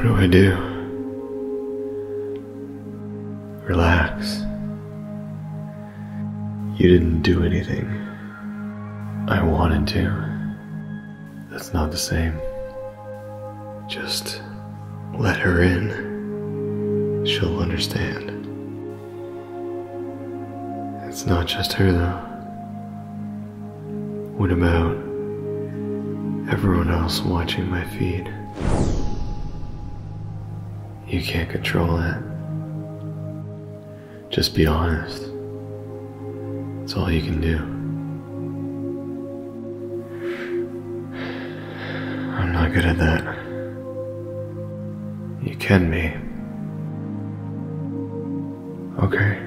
do. I do? Relax. You didn't do anything. I wanted to. That's not the same. Just let her in. She'll understand. It's not just her, though. What about everyone else watching my feed? You can't control that. Just be honest. That's all you can do. I'm not good at that. You can be. Okay.